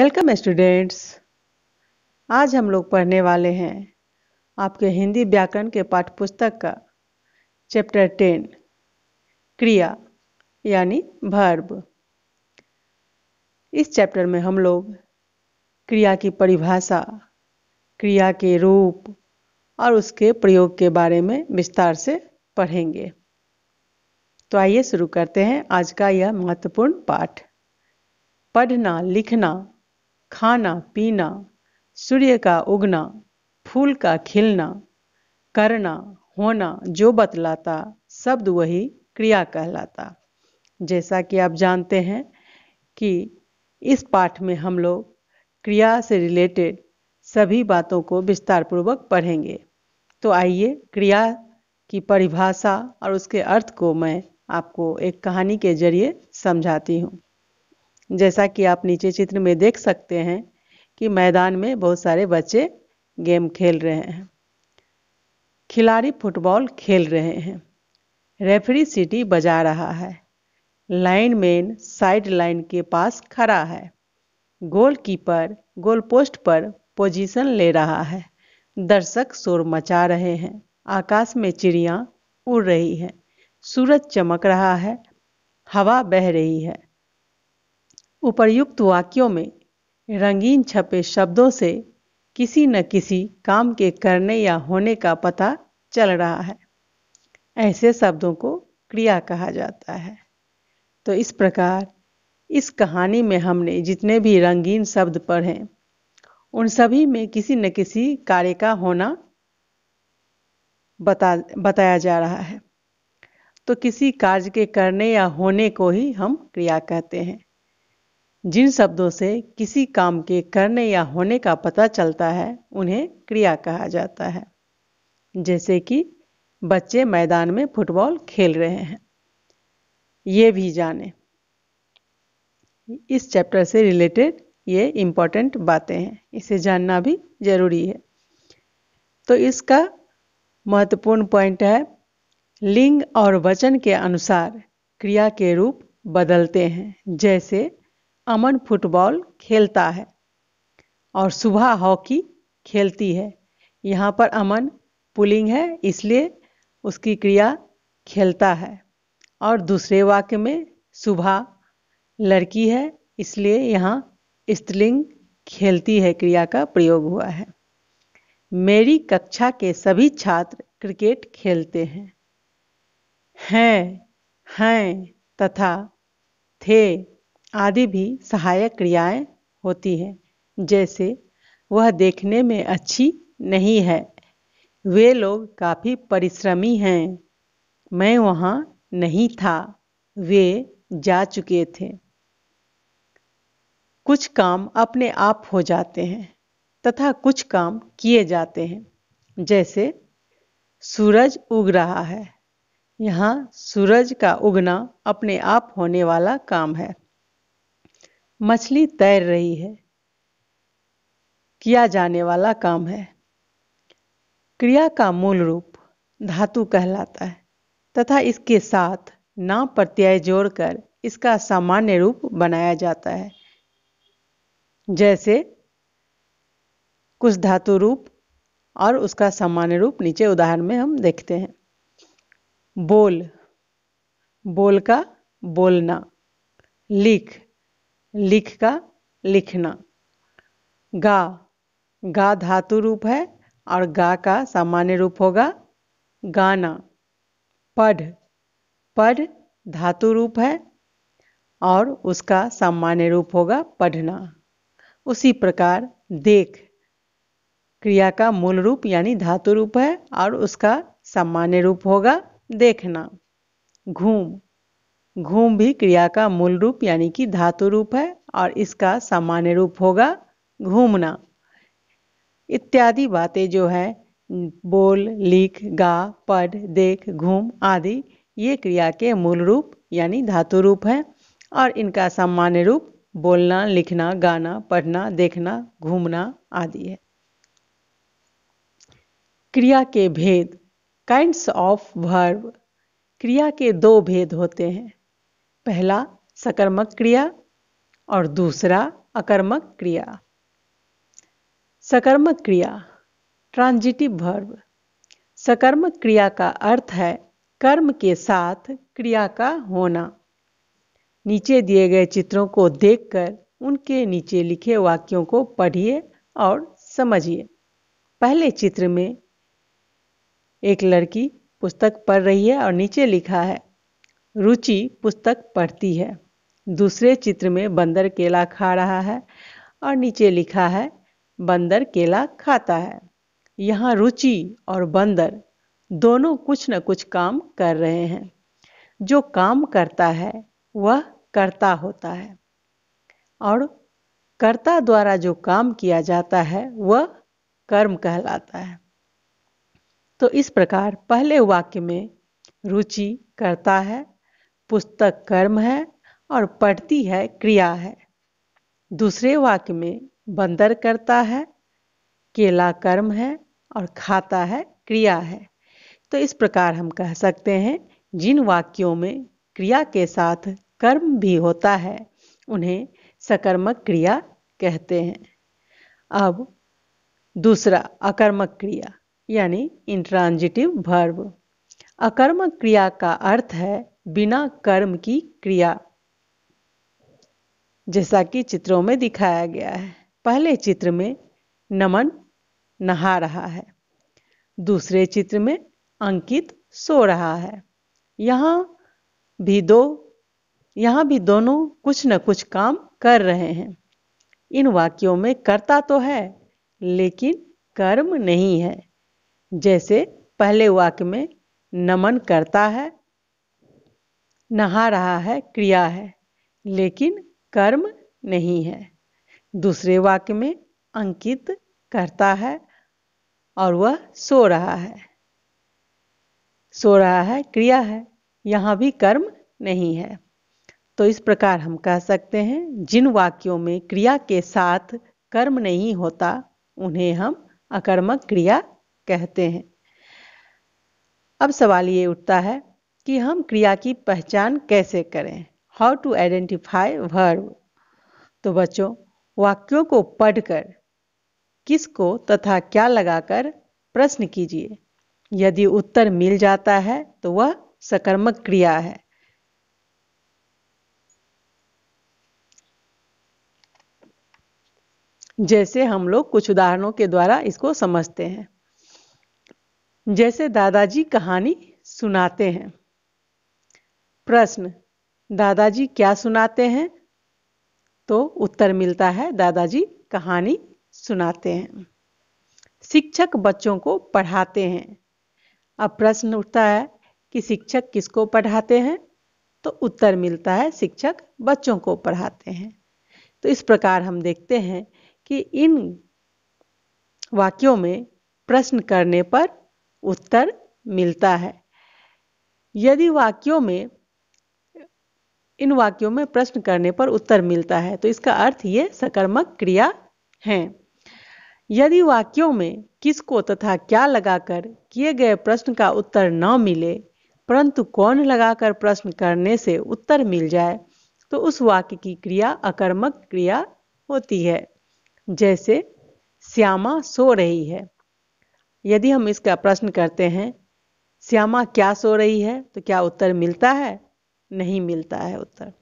Welcome students आज हम लोग पढ़ने वाले हैं आपके हिंदी व्याकरण के पाठ्य पुस्तक का चैप्टर टेन क्रिया, यानी भर्ब इस चैप्टर में हम लोग क्रिया की परिभाषा, क्रिया के रूप और उसके प्रयोग के बारे में विस्तार से पढ़ेंगे। तो आइए शुरू करते हैं आज का यह महत्वपूर्ण पाठ। पढ़ना, लिखना खाना, पीना, सूर्य का उगना, फूल का खिलना, करना, होना, जो बतलाता, शब्द वही क्रिया कहलाता। जैसा कि आप जानते हैं कि इस पाठ में हम लोग क्रिया से रिलेटेड सभी बातों को विस्तार पूर्वक पढ़ेंगे। तो आइए क्रिया की परिभाषा और उसके अर्थ को मैं आपको एक कहानी के ज़रिए समझाती हूँ। जैसा कि आप नीचे चित्र में देख सकते हैं कि मैदान में बहुत सारे बच्चे गेम खेल रहे हैं। खिलाड़ी फुटबॉल खेल रहे हैं। रेफरी सिटी बजा रहा है। लाइन मैन साइड लाइन के पास खड़ा है। गोलकीपर गोल पोस्ट पर पोजीशन ले रहा है। दर्शक शोर मचा रहे हैं। आकाश में चिड़िया उड़ रही है। सूरज चमक रहा है। हवा बह रही है। उपर्युक्त वाक्यों में रंगीन छपे शब्दों से किसी न किसी काम के करने या होने का पता चल रहा है। ऐसे शब्दों को क्रिया कहा जाता है। तो इस प्रकार इस कहानी में हमने जितने भी रंगीन शब्द पढ़े, उन सभी में किसी न किसी कार्य का होना बता, बताया जा रहा है। तो किसी कार्य के करने या होने को ही हम क्रिया कहते हैं। जिन शब्दों से किसी काम के करने या होने का पता चलता है, उन्हें क्रिया कहा जाता है। जैसे कि बच्चे मैदान में फुटबॉल खेल रहे हैं। ये भी जाने। इस चैप्टर से रिलेटेड ये इम्पोर्टेंट बातें हैं। इसे जानना भी ज़रूरी है। तो इसका महत्वपूर्ण पॉइंट है, लिंग और वचन के अनुसार क्रिया के रूप बदलते हैं। जैसे अमन फुटबॉल खेलता है और सुबह हॉकी खेलती है। यहाँ पर अमन पुलिंग है, इसलिए उसकी क्रिया खेलता है। और दूसरे वाक्य में, सुबह लड़की है, इसलिए यहाँ स्त्रीलिंग खेलती है, क्रिया का प्रयोग हुआ है। मेरी कक्षा के सभी छात्र क्रिकेट खेलते हैं। हैं हैं तथा थे। आदि भी सहायक क्रियाएँ होती हैं। जैसे, वह देखने में अच्छी नहीं है। वे लोग काफ़ी परिश्रमी हैं। मैं वहाँ नहीं था। वे जा चुके थे। कुछ काम अपने आप हो जाते हैं तथा कुछ काम किए जाते हैं। जैसे, सूरज उग रहा है। यहाँ सूरज का उगना अपने आप होने वाला काम है। मछली तैर रही है। किया जाने वाला काम है। क्रिया का मूल रूप धातु कहलाता है तथा इसके साथ नाम प्रत्यय जोड़कर इसका सामान्य रूप बनाया जाता है। जैसे कुछ धातु रूप और उसका सामान्य रूप नीचे उदाहरण में हम देखते हैं। बोल बोल का बोलना, लिख लिख का लिखना। गा गा धातु रूप है और गा का सामान्य रूप होगा गाना। पढ़ पढ़ धातु रूप है और उसका सामान्य रूप होगा पढ़ना। उसी प्रकार देख, क्रिया का मूल रूप यानी धातु रूप है और उसका सामान्य रूप होगा देखना। घूम घूम भी क्रिया का मूल रूप यानी कि धातु रूप है और इसका सामान्य रूप होगा घूमना। इत्यादि बातें जो है, बोल, लिख, गा, पढ़, देख, घूम आदि, ये क्रिया के मूल रूप यानी धातु रूप है और इनका सामान्य रूप बोलना, लिखना, गाना, पढ़ना, देखना, घूमना आदि है। क्रिया के भेद काइंड्स ऑफ़ वर्ब क्रिया के दो भेद होते हैं। पहला सकर्मक क्रिया और दूसरा अकर्मक क्रिया। सकर्मक क्रिया ट्रांजिटिव वर्ब सकर्मक क्रिया का अर्थ है कर्म के साथ क्रिया का होना। नीचे दिए गए चित्रों को देखकर उनके नीचे लिखे वाक्यों को पढ़िए और समझिए। पहले चित्र में एक लड़की पुस्तक पढ़ रही है और नीचे लिखा है रुचि पुस्तक पढ़ती है। दूसरे चित्र में बंदर केला खा रहा है और नीचे लिखा है, बंदर केला खाता है। यहाँ रुचि और बंदर दोनों कुछ न कुछ काम कर रहे हैं। जो काम करता है, वह कर्ता होता है। और कर्ता द्वारा जो काम किया जाता है, वह कर्म कहलाता है। तो इस प्रकार पहले वाक्य में रुचि करता है पुस्तक कर्म है और पढ़ती है, क्रिया है। दूसरे वाक्य में बंदर करता है, केला कर्म है और खाता है, क्रिया है। तो इस प्रकार हम कह सकते हैं, जिन वाक्यों में क्रिया के साथ कर्म भी होता है, उन्हें सकर्मक क्रिया कहते हैं। अब दूसरा, अकर्मक क्रिया, यानी इंट्रांजिटिव भर्व अकर्मक क्रिया का अर्थ है बिना कर्म की क्रिया, जैसा कि चित्रों में दिखाया गया है। पहले चित्र में नमन नहा रहा है, दूसरे चित्र में अंकित सो रहा है। यहाँ भी दो, यहाँ भी दोनों कुछ न कुछ काम कर रहे हैं। इन वाक्यों में कर्ता तो है, लेकिन कर्म नहीं है। जैसे पहले वाक्य में नमन करता है नहा रहा है, क्रिया है, लेकिन कर्म नहीं है। दूसरे वाक्य में अंकित करता है और वह सो रहा है। सो रहा है, क्रिया है, यहाँ भी कर्म नहीं है। तो इस प्रकार हम कह सकते हैं, जिन वाक्यों में क्रिया के साथ कर्म नहीं होता, उन्हें हम अकर्मक क्रिया कहते हैं। अब सवाल ये उठता है कि हम क्रिया की पहचान कैसे करें? हाउ टू आइडेंटिफाई वर्ब तो बच्चों, वाक्यों को पढ़कर, किसको तथा क्या लगाकर प्रश्न कीजिए। यदि उत्तर मिल जाता है तो वह सकर्मक क्रिया है। जैसे हम लोग कुछ उदाहरणों के द्वारा इसको समझते हैं। जैसे दादाजी कहानी सुनाते हैं। प्रश्न, दादाजी क्या सुनाते हैं? तो उत्तर मिलता है, दादाजी, कहानी सुनाते हैं। शिक्षक बच्चों को पढ़ाते हैं। अब प्रश्न उठता है कि शिक्षक किसको पढ़ाते हैं? तो उत्तर मिलता है, शिक्षक बच्चों को पढ़ाते हैं। तो इस प्रकार हम देखते हैं कि इन वाक्यों में प्रश्न करने पर उत्तर मिलता है। यदि वाक्यों में इन वाक्यों में प्रश्न करने पर उत्तर मिलता है। तो इसका अर्थ ये सकर्मक क्रिया है। यदि वाक्यों में किसको तथा क्या लगाकर किए गए प्रश्न का उत्तर न मिले, परंतु कौन लगाकर प्रश्न करने से उत्तर मिल जाए तो उस वाक्य की क्रिया अकर्मक क्रिया होती है। जैसे, श्यामा सो रही है। यदि हम इसका प्रश्न करते हैं, श्यामा क्या सो रही है? तो क्या उत्तर मिलता है? नहीं मिलता है उत्तर।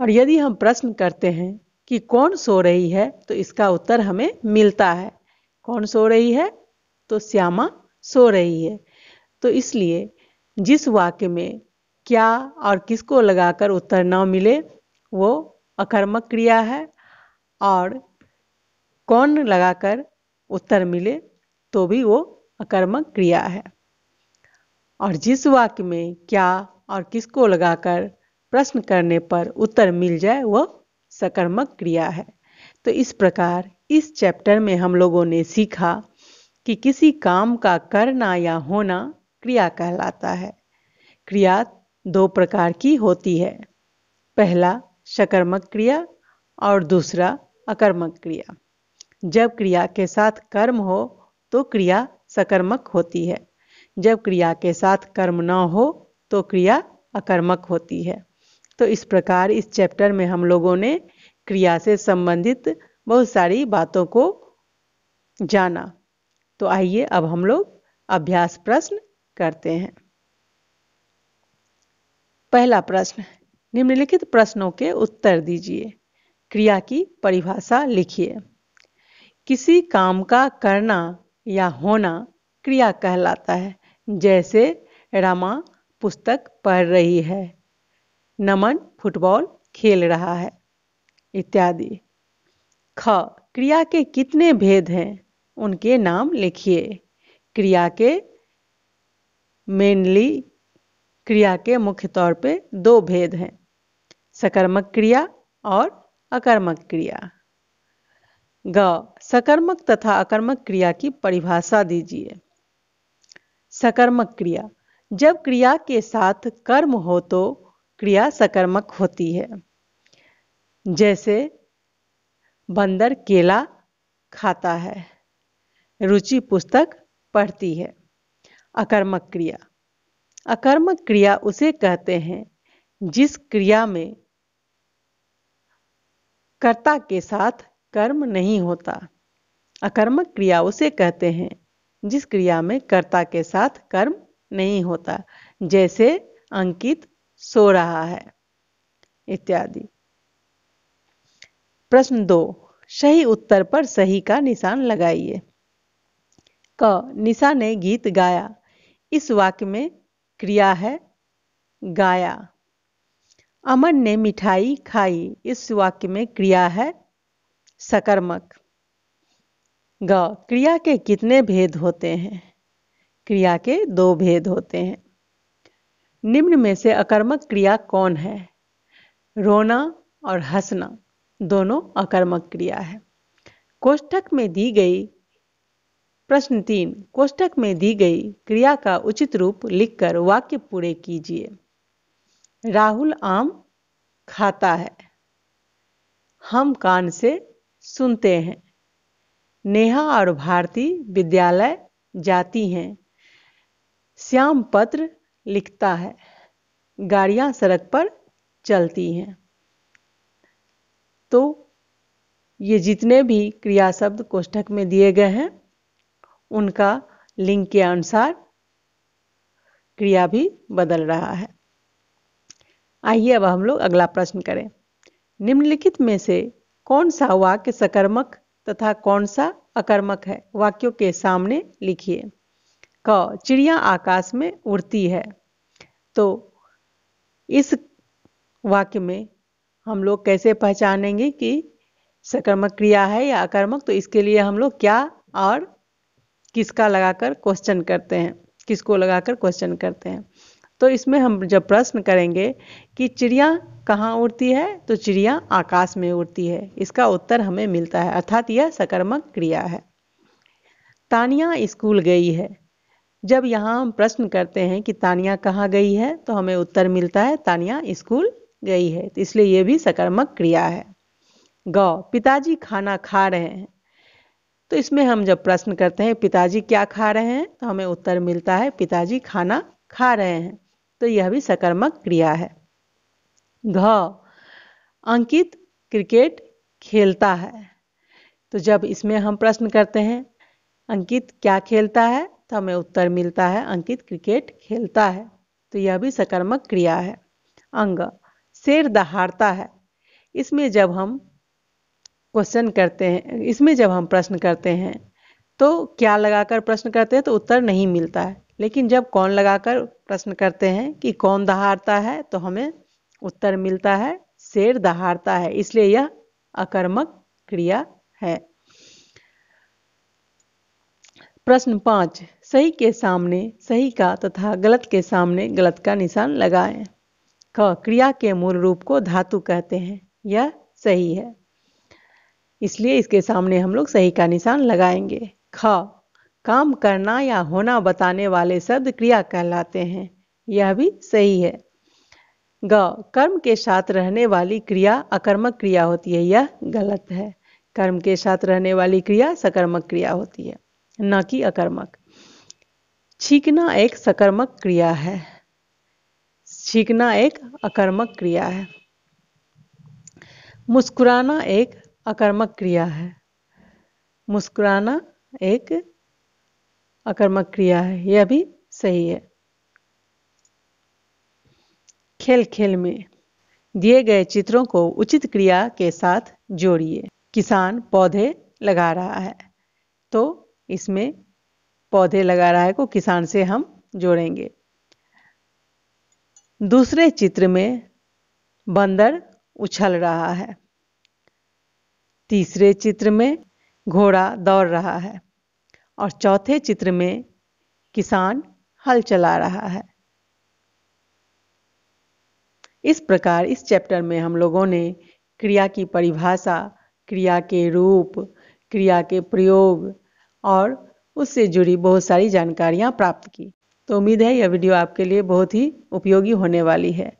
और यदि हम प्रश्न करते हैं कि कौन सो रही है तो इसका उत्तर हमें मिलता है। कौन सो रही है? तो श्यामा सो रही है। तो इसलिए जिस वाक्य में क्या और किसको लगाकर उत्तर न मिले, वो अकर्मक क्रिया है। और कौन लगाकर उत्तर मिले तो भी वो अकर्मक क्रिया है। और जिस वाक्य में क्या और किसको लगाकर प्रश्न करने पर उत्तर मिल जाए वह सकर्मक क्रिया है। तो इस प्रकार इस चैप्टर में हम लोगों ने सीखा कि किसी काम का करना या होना क्रिया कहलाता है। क्रिया दो प्रकार की होती है। पहला सकर्मक क्रिया और दूसरा, अकर्मक क्रिया। जब क्रिया के साथ कर्म हो तो क्रिया सकर्मक होती है। जब क्रिया के साथ कर्म न हो तो क्रिया अकर्मक होती है। तो इस प्रकार इस चैप्टर में हम लोगों ने क्रिया से संबंधित बहुत सारी बातों को जाना। तो आइए अब हम लोग अभ्यास प्रश्न करते हैं। पहला प्रश्न, निम्नलिखित प्रश्नों के उत्तर दीजिए। क्रिया की परिभाषा लिखिए। किसी काम का करना या होना क्रिया कहलाता है, जैसे रमा पुस्तक पढ़ रही है। नमन फुटबॉल खेल रहा है, इत्यादि। ख, क्रिया के कितने भेद हैं, उनके नाम लिखिए। क्रिया के मेनली क्रिया के मुख्य तौर पे दो भेद हैं, सकर्मक क्रिया और अकर्मक क्रिया। ग, सकर्मक तथा अकर्मक क्रिया की परिभाषा दीजिए। सकर्मक क्रिया जब क्रिया के साथ कर्म हो तो क्रिया सकर्मक होती है। जैसे बंदर केला खाता है, रुचि पुस्तक पढ़ती है, अकर्मक क्रिया। अकर्मक क्रिया उसे कहते हैं जिस क्रिया में कर्ता के साथ कर्म नहीं होता। अकर्मक क्रिया उसे कहते हैं जिस क्रिया में कर्ता के साथ कर्म नहीं होता। जैसे अंकित सो रहा है, इत्यादि। प्रश्न दो, सही उत्तर पर सही का निशान लगाइए। क, निशा ने गीत गाया। इस वाक्य में क्रिया है, गाया। अमन ने मिठाई खाई। इस वाक्य में क्रिया है, सकर्मक। ग, क्रिया के कितने भेद होते हैं? क्रिया के दो भेद होते हैं। निम्न में से अकर्मक क्रिया कौन है? रोना और हंसना, दोनों अकर्मक क्रिया है। कोष्ठक में दी गई, प्रश्न तीन, कोष्ठक में दी गई क्रिया का उचित रूप लिखकर वाक्य पूरे कीजिए। राहुल आम खाता है। हम कान से सुनते हैं। नेहा और भारती विद्यालय जाती हैं। श्याम पत्र लिखता है। गाड़ियाँ सड़क पर चलती हैं। तो ये जितने भी क्रिया शब्द कोष्ठक में दिए गए हैं, उनका लिंग के अनुसार क्रिया भी बदल रहा है। आइए अब हम लोग अगला प्रश्न करें। निम्नलिखित में से कौन सा वाक्य सकर्मक तथा कौन सा अकर्मक है? वाक्यों के सामने लिखिए। क चिड़िया आकाश में उड़ती है। तो इस वाक्य में हम लोग कैसे पहचानेंगे कि सकर्मक क्रिया है या अकर्मक तो इसके लिए हम लोग क्या और किसका लगाकर क्वेश्चन करते हैं, किसको लगाकर क्वेश्चन करते हैं। तो इसमें हम जब प्रश्न करेंगे कि चिड़िया कहाँ उड़ती है तो चिड़िया आकाश में उड़ती है। इसका उत्तर हमें मिलता है, अर्थात यह सकर्मक क्रिया है। तानिया स्कूल गई है। जब यहाँ हम प्रश्न करते हैं कि तानिया कहाँ गई है तो हमें उत्तर मिलता है, तानिया स्कूल गई है। तो इसलिए ये भी सकर्मक क्रिया है। गौ, पिताजी खाना खा रहे हैं। तो इसमें हम जब प्रश्न करते हैं, पिताजी क्या खा रहे हैं तो हमें उत्तर मिलता है, पिताजी खाना खा रहे हैं। तो यह भी सकर्मक क्रिया है। घ, अंकित क्रिकेट खेलता है। तो जब इसमें हम प्रश्न करते हैं, अंकित क्या खेलता है तो हमें उत्तर मिलता है, अंकित क्रिकेट खेलता है। तो यह भी सकर्मक क्रिया है। अंग, शेर दहाड़ता है। इसमें जब हम क्वेश्चन करते हैं, इसमें जब हम प्रश्न करते हैं तो क्या लगाकर प्रश्न करते हैं तो उत्तर नहीं मिलता है। लेकिन जब कौन लगाकर प्रश्न करते हैं कि कौन दहाड़ता है तो हमें उत्तर मिलता है, शेर दहाड़ता है। इसलिए यह अकर्मक क्रिया है। प्रश्न पाँच, सही के सामने, सही का तथा गलत के सामने गलत का निशान लगाएँ। ख, क्रिया के मूल रूप को धातु कहते हैं। यह सही है। इसलिए इसके सामने हम लोग सही का निशान लगाएँगे। ख, काम करना या होना बताने वाले शब्द क्रिया कहलाते हैं। यह भी सही है। ग, कर्म के साथ रहने वाली क्रिया अकर्मक क्रिया होती है। यह गलत है। कर्म के साथ रहने वाली क्रिया सकर्मक क्रिया होती है। न कि अकर्मक। छींकना एक सकर्मक क्रिया है। छींकना एक अकर्मक क्रिया है। मुस्कुराना एक अकर्मक क्रिया है। मुस्कुराना एक अकर्मक क्रिया है। यह भी सही है। खेल खेल में दिए गए चित्रों को उचित क्रिया के साथ जोड़िए। किसान पौधे लगा रहा है। तो इसमें पौधे लगा रहा है को किसान से हम जोड़ेंगे। दूसरे चित्र में बंदर उछल रहा है। तीसरे चित्र में घोड़ा दौड़ रहा है। और चौथे चित्र में किसान हल चला रहा है। इस प्रकार इस चैप्टर में हम लोगों ने क्रिया की परिभाषा, क्रिया के रूप, क्रिया के प्रयोग और उससे जुड़ी बहुत सारी जानकारियाँ प्राप्त की। तो उम्मीद है यह वीडियो आपके लिए बहुत ही उपयोगी होने वाली है।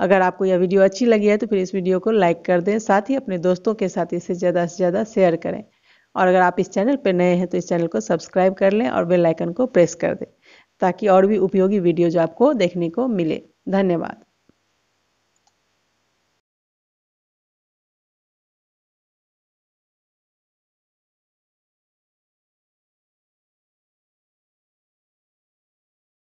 अगर आपको यह वीडियो अच्छी लगी है तो फिर इस वीडियो को लाइक कर दें, साथ ही अपने दोस्तों के साथ इसे ज़्यादा से ज़्यादा शेयर करें। और अगर आप इस चैनल पर नए हैं तो इस चैनल को सब्सक्राइब कर लें और बेल आइकन को प्रेस कर दें, ताकि और भी उपयोगी वीडियो जो आपको देखने को मिले। धन्यवाद।